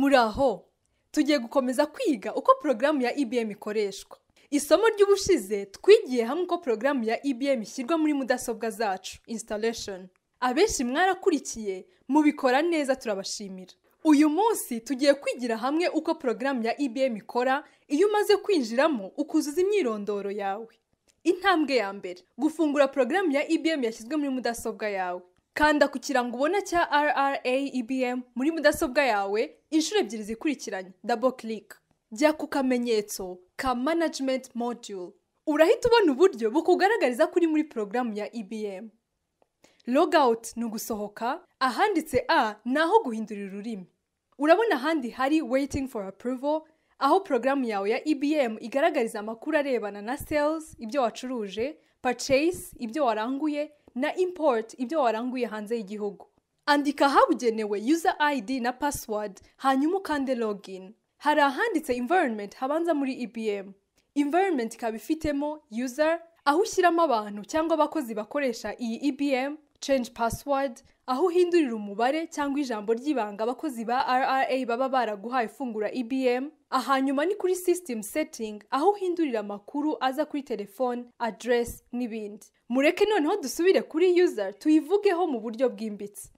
muri aho tugiye gukomeza kwiga uko porogaramu ya ibm ikoreshwa. Isomo ry'ubushize twigiye hamwe uko porogaramu ya ibm ishyirwa muri mudasobwa zacu installation. Abenshi mwarakurikiye mubikora neza turabashimira. Uyu munsi tugiye kwigira hamwe uko porogaramu ya ibm ikora iyo umaze kwinjiramo ukuzuza imyirondoro yawe. Intambwe ya mbere gufungura porogaramu ya ibm yashyizwe muri mudasobwa yawe. Kanda ku kirango ubona cya rra ibm muri mudasobwa yawe inshuro ebyiri zikurikiranye. Double click. Jya ku kamenyetso ka management module. Urahita ubona uburyo bukugaragariza ko uri muri porogaramu ya ibm logout ni ugusohoka ahanditse a ni aho guhindurira ururimi. Urabona ahandi hari waiting for approval aho porogaramu yawe ya ibm igaragariza amakuru arebana na sales ibyo wacuruje purchase ibyo waranguye na import ibyo waranguye hanze y'igihugu. Andika ahabugenewe user id na password hanyuma ukande login. Hari ahanditse environment habanza muri ibm environment ikaba ifitemo user aho ushyiramo abantu cyangwa abakozi bakoresha iyi ibm change password aho uhindurira umubare cyangwa ijambo ry'ibanga abakozi ba rra baba baraguhaye ifungura ibm ahanyuma ni kuri system setting aho uhindurira amakuru aza kuri telefone address n'ibindi. Mureke noneho dusubire kuri user tuyivugeho mu buryo bwimbitse.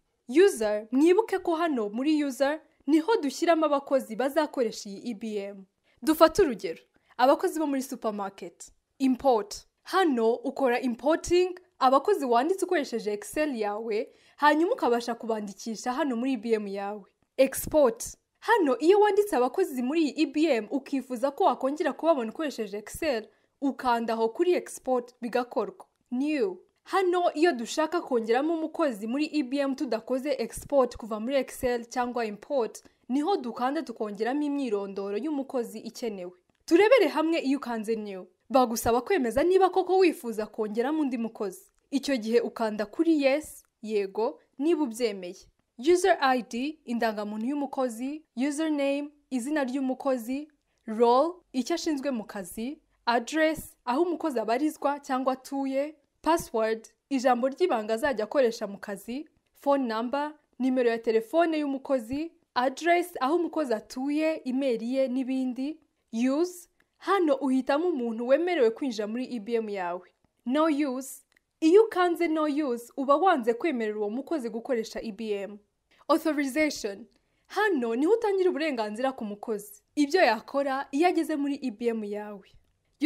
User mwibuke ko hano muri user ni ho dushyiramo abakozi bazakoresha iyi ibm dufate urugero abakozi bo muri supermarket. Import. Hano ukora importing abakozi wanditse ukoresheje excel yawe hanyuma ukabasha kubandikisha hano muri ibm yawe. Export. Hano iyo wanditse abakozi muri iyi ibm ukifuza ko wakongera kubabona ukoresheje excel ukanda aho kuri export bigakorwa. New. Hano iyo dushaka kongeramo umukozi muri ibm tudakoze export kuva muri excel cyangwa import ni ho dukanda tukongeramo imyirondoro y'umukozi ikenewe. Turebere hamwe iyo ukanze new. Bagusaba kwemeza niba koko wifuza kongeramo undi mukozi. Icyo gihe ukanda kuri yes yego niba ubyemeye. User id indangamuntu y'umukozi username izina ry'umukozi role icyo ashinzwe mu kazi address aho umukozi abarizwa cyangwa atuye password ijambo ry'ibanga azajya akoresha mu kazi phone number nimero ya telefone y'umukozi address aho umukozi atuye imeri ye n'ibindi. Use hano uhitamo umuntu wemerewe kwinjira muri ibm yawe. No use iyo ukanze no use uba wanze kwemerera uwo mukozi gukoresha ibm authorization. Hano ni ho utangira uburenganzira ku mukozi. Ibyo yakora iyo ageze muri ibm yawe.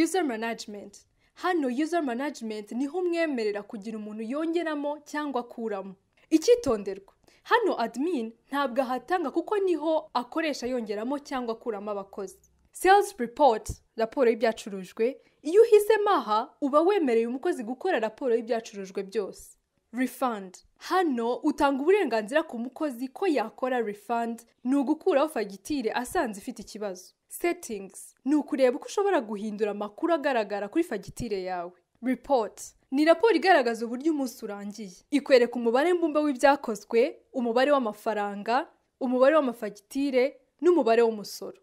User management. Hano user management ni ho umwemerera kugira umuntu yongeramo cyangwa akuramo. Icyitonderwa. Hano admin ntabwo ahatanga kuko ni ho akoresha yongeramo cyangwa akuramo abakozi. Sales report raporo y'ibyacurujwe iyo uhisemo aha uba wemereye umukozi gukora raporo y'ibyacurujwe byose. Refund. Hano utanga uburenganzira ku mukozi ko yakora refund ni ugukuraho fagitire asanze ifite ikibazo. Settings. Ni ukureba uko ushobora guhindura amakuru agaragara kuri fagitire yawe. Report. Ni raporo igaragaza uburyo umunsi urangiye. Ikwereka umubare mbumbe w'ibyakozwe umubare w'amafaranga umubare w'amafagitire n'umubare w'umusoro.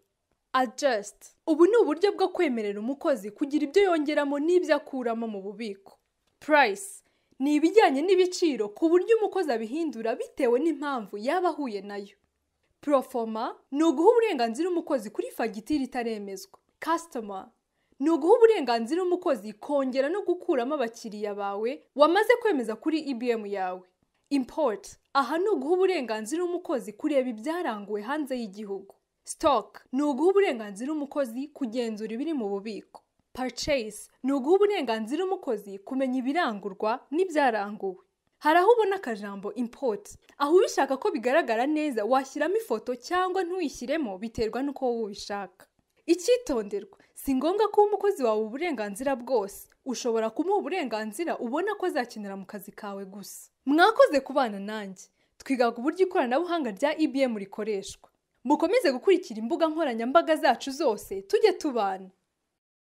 Adjust. Ubu ni uburyo bwo kwemerera umukozi kugira ibyo yongeramo n'ibyo akuramo mu bubiko. Price. Ni ibijyanye n'ibiciro ku buryo umukozi abihindura bitewe n'impamvu yaba ahuye na yo. Profoma ni uguha uburenganzira umukozi kuri fagitire itaremezwa. Customer. Ni uguha uburenganzira umukozi kongera no gukuramo abakiriya bawe wamaze kwemeza kuri ibm yawe. Import. Aha ni uguha uburenganzira umukozi kureba ibyaranguwe hanze y'igihugu. Stock ni uguha uburenganzira umukozi kugenzura ibiri mu bubiko. Purchase ni uguha uburenganzira umukozi kumenya ibirangurwa n'ibyaranguwe. Hari aho ubona akajambo import. Aho ubishaka ko bigaragara neza washyiramo ifoto cyangwa ntuyishyiremo biterwa n'uko wowe ubishaka. Icyitonderwa si ngombwa ko umukozi wawe uburenganzira bwose ushobora kumuha uburenganzira ubona ko azakenera mu kazi kawe gusa. Mwakoze kubana nanjye. Twigaga uburyo ikoranabuhanga rya ibm rikoreshwa. Mukomeze gukurikira imbuga nkoranyambaga zacu zose tujye tubana.